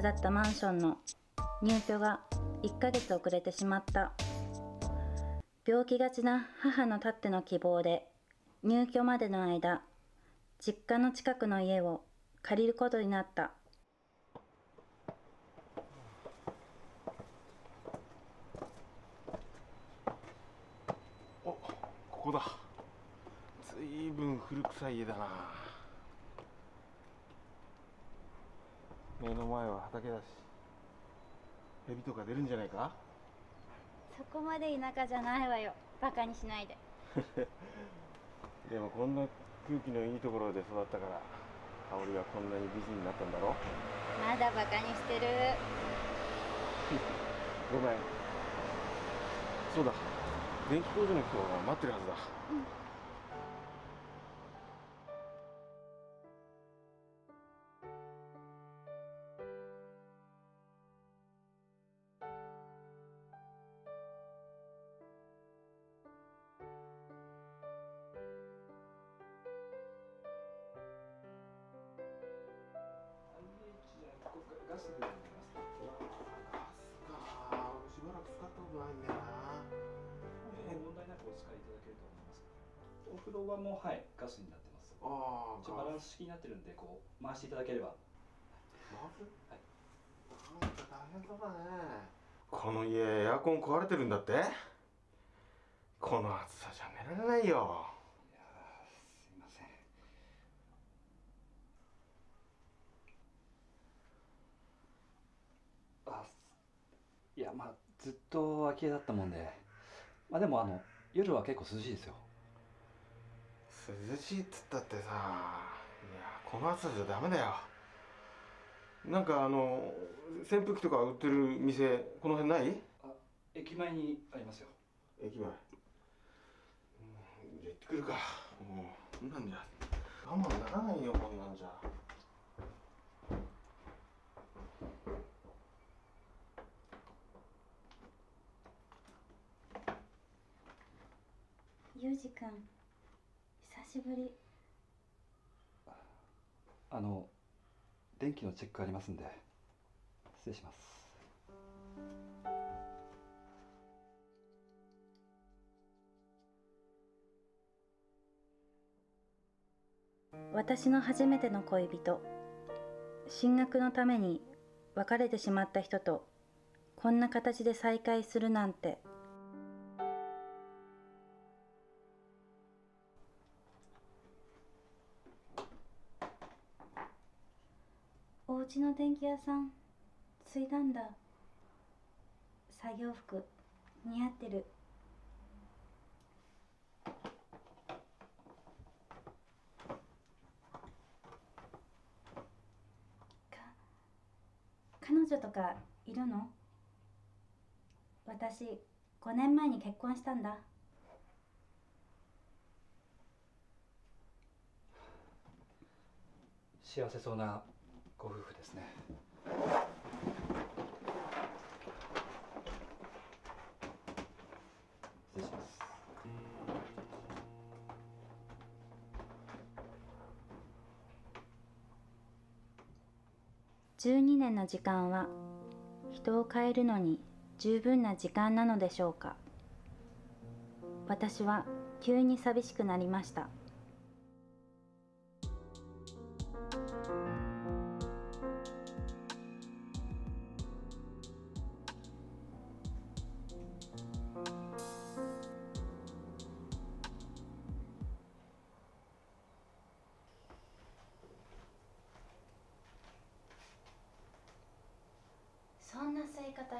だったマンションの入居が1ヶ月遅れてしまった。病気がちな母のたっての希望で入居までの間実家の近くの家を借りることになった。おここだ。ずいぶん古臭い家だな。目の前は畑だし蛇とか出るんじゃないか？そこまで田舎じゃないわよ。バカにしないで。でもこんな空気のいいところで育ったから香りはこんなに美人になったんだろ？まだバカにしてる。ごめん。そうだ。電気工事の人が待ってるはずだ、ガスでございます。ガスかしばらく使ったことないんだよな問題なくお使いいただけると思います。お風呂場もはいガスになってます。あ一応バランス式になってるんでこう回していただければ。まずはい。なんか大変そうだねこの家エアコン壊れてるんだって？この暑さじゃ寝られないよいやーすいません。あ、すいやまあずっと空き家だったもんで、まあでもあの夜は結構涼しいですよ。涼しいっつったってさいやこの暑さじゃダメだよ。なんかあの扇風機とか売ってる店この辺ない？あ、駅前にありますよ。駅前。うんじゃあ行ってくるか。もうこんなんじゃ。我慢ならないよこんなんじゃゆうじくん久しぶりあの電気のチェックありますんで失礼します。私の初めての恋人進学のために別れてしまった人とこんな形で再会するなんてお家の電気屋さん継いだんだ。作業服似合ってる。彼女とかいるの？私5年前に結婚したんだ。幸せそうなご夫婦ですね。失礼します。12年の時間は人を変えるのに十分な時間なのでしょうか私は急に寂しくなりました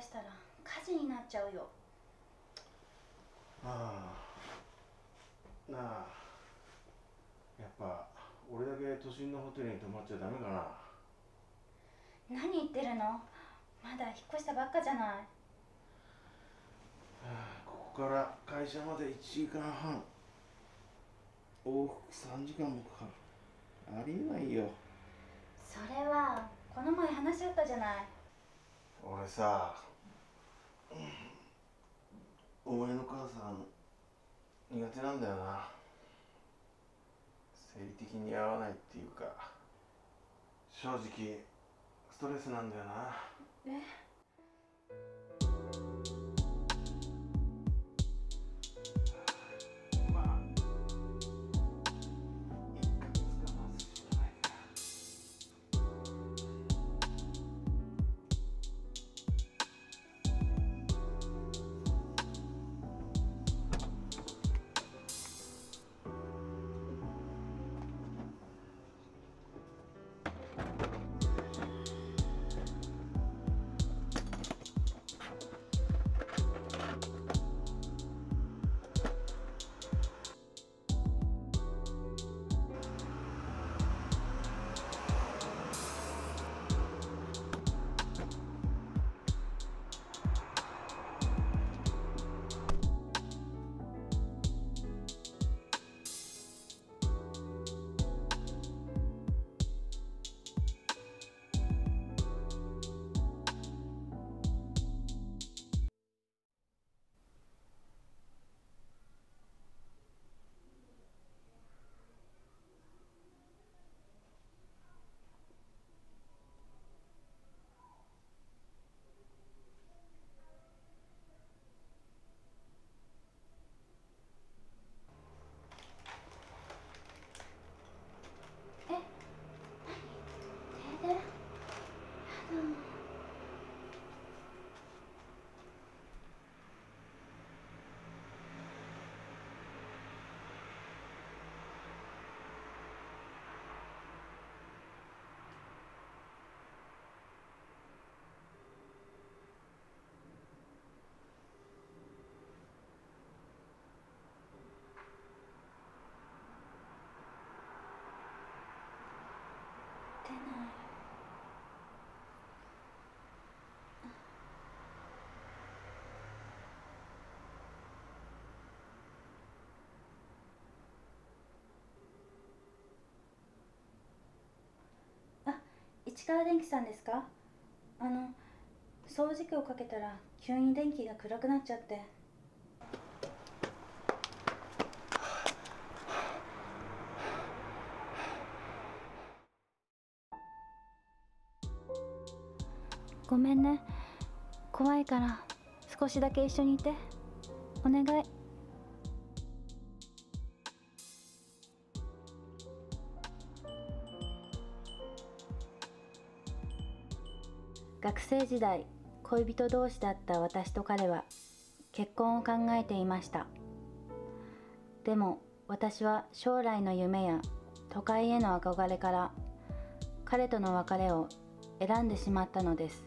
したら火事になっちゃうよ。ああ。なあ。やっぱ俺だけ都心のホテルに泊まっちゃダメかな。何言ってるの？まだ引っ越したばっかじゃない。ここから会社まで1時間半。往復3時間もかかる。ありえないよ。それはこの前話し合ったじゃない。俺さ、うんお前の母さん苦手なんだよな。生理的に合わないっていうか正直ストレスなんだよな。え？市川電機さんですか？あの掃除機をかけたら急に電気が暗くなっちゃって。ごめんね。怖いから少しだけ一緒にいて。お願い。学生時代恋人同士だった私と彼は結婚を考えていました。でも私は将来の夢や都会への憧れから彼との別れを選んでしまったのです。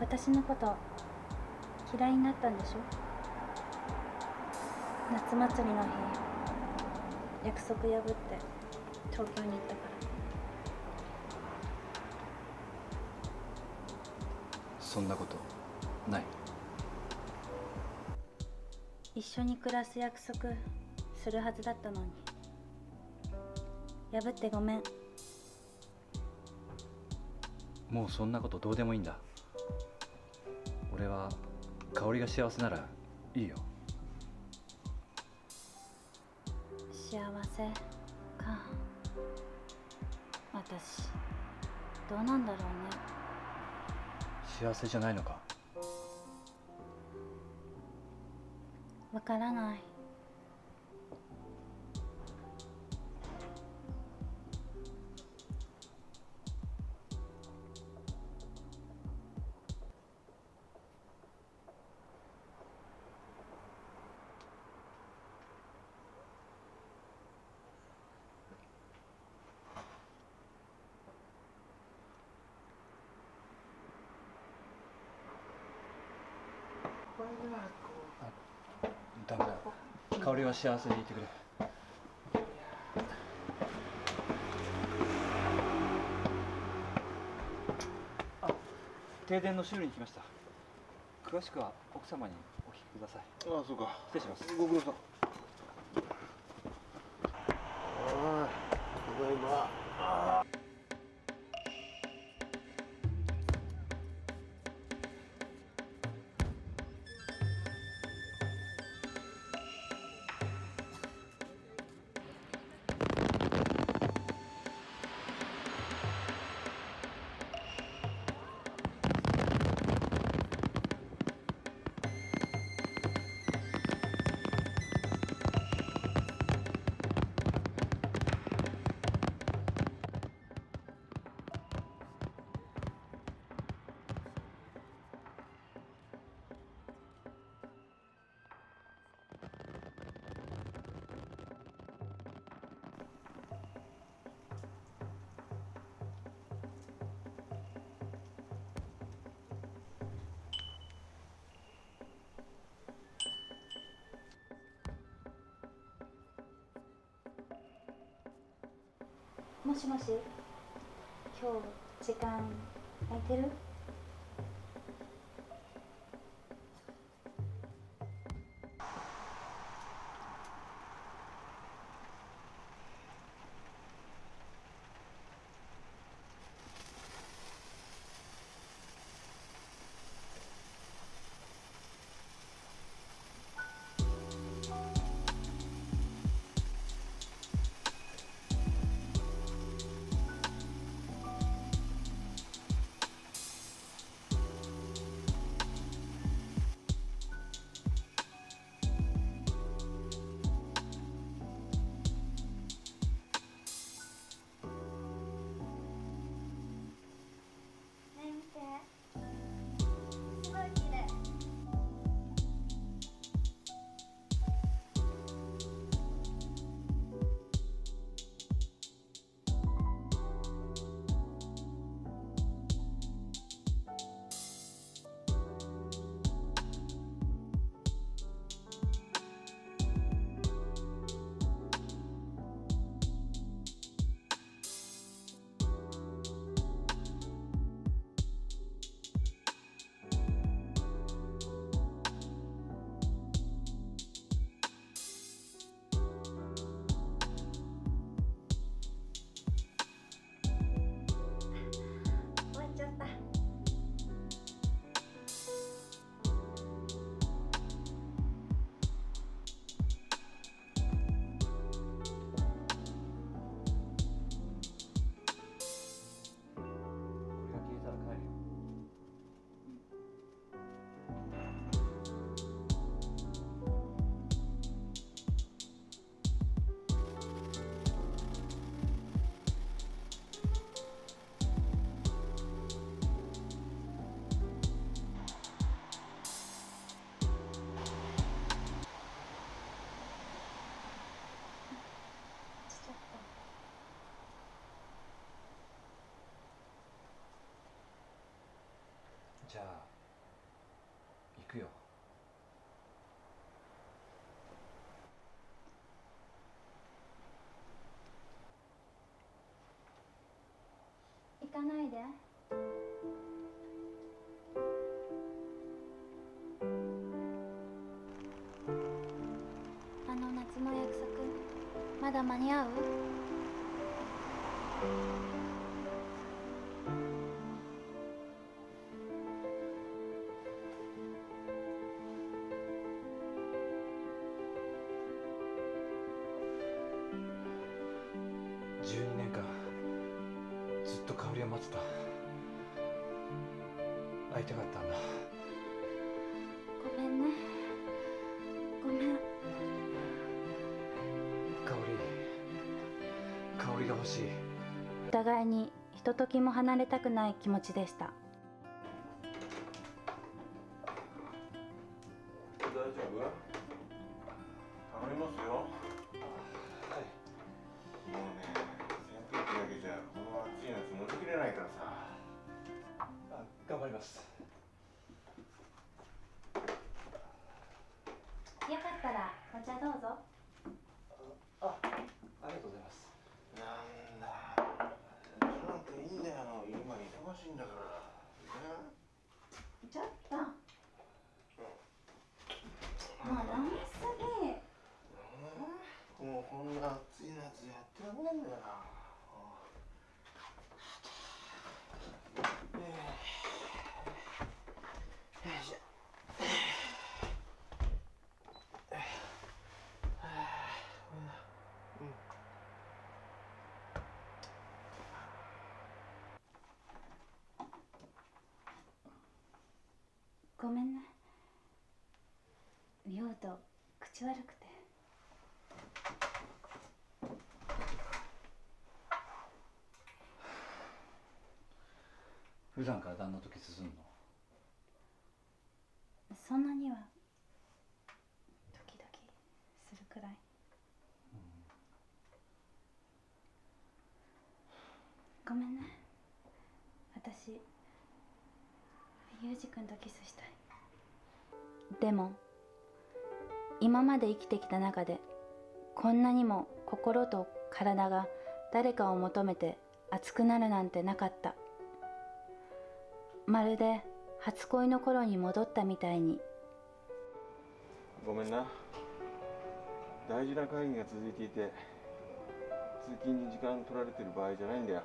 私のこと嫌いになったんでしょ？夏祭りの日約束破って東京に行ったから。そんなことない。一緒に暮らす約束するはずだったのに。破ってごめん。もうそんなことどうでもいいんだ。俺は香りが幸せならいいよ。幸せか。私どうなんだろうね幸せじゃないのか？わからない。ダメだ。香りは幸せでいてくれ。あ停電の修理に来ました。詳しくは奥様にお聞きください。ああそうか。失礼します。ご苦労さんもしもし？今日時間空いてる？くよ。行かないで。あの夏の約束まだ間に合う？ってた。会いたかったんだ。ごめんね。ごめん。香り。香りが欲しい。お互いにひとときも離れたくない気持ちでしたよかったらお茶どうぞ。あありがとうございます。なんだなんていいんだよ今忙しいんだから。ね。ちょっと。もう飲みすぎもうこんな暑い夏やってらんないんだよなごめんね。亮と口悪くて。普段から旦那とキスすんの？そんなには時々するくらいごめんね私ユージ君とキスしたい。でも今まで生きてきた中でこんなにも心と体が誰かを求めて熱くなるなんてなかった。まるで初恋の頃に戻ったみたいに。ごめんな。大事な会議が続いていて通勤に時間取られてる場合じゃないんだよ。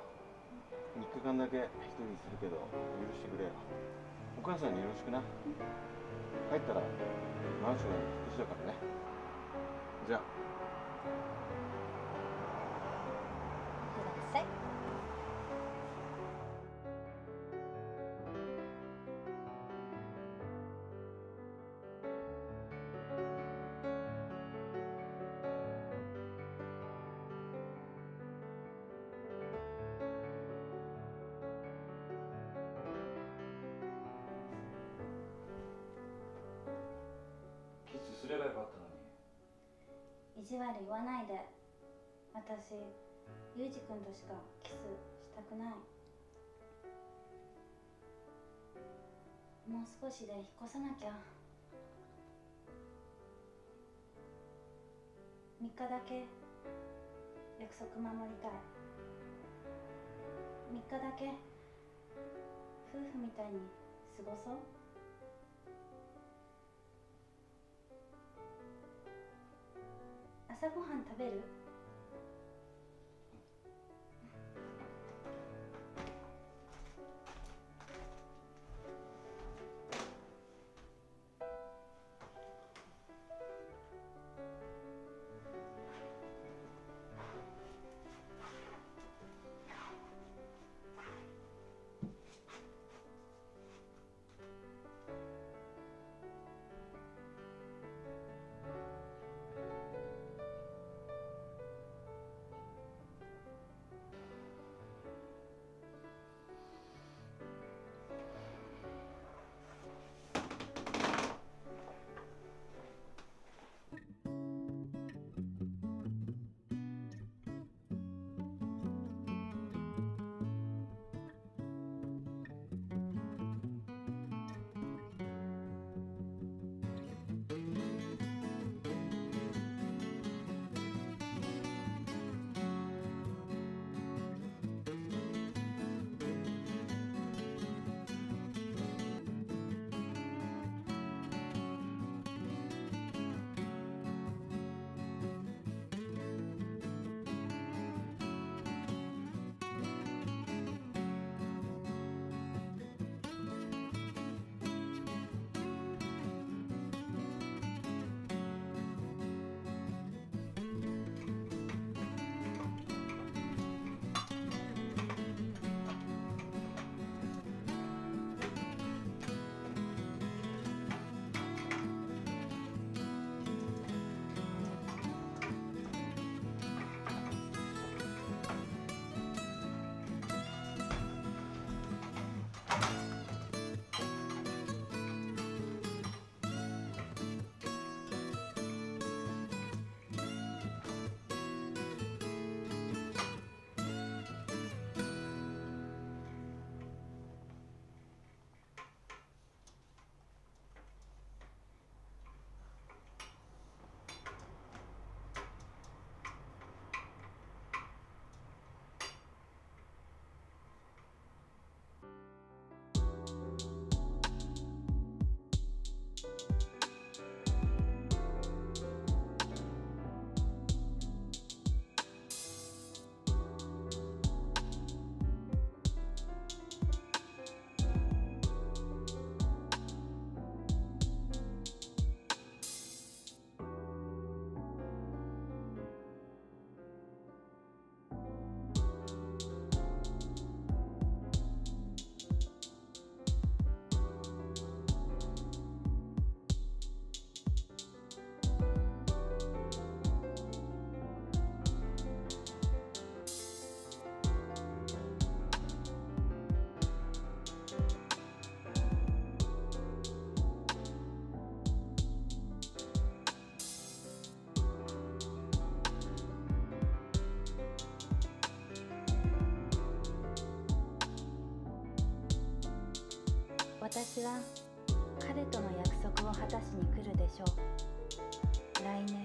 3日間だけ一人にするけど許してくれよ。お母さんによろしくな。帰ったらマンションの引っ越しだからね。じゃあ。すればよかったのに。意地悪言わないで。私ユージ君としかキスしたくない。もう少しで引っ越さなきゃ。3日だけ約束守りたい。3日だけ夫婦みたいに過ごそう。朝ごはん食べる？私は彼との約束を果たしに来るでしょう。来年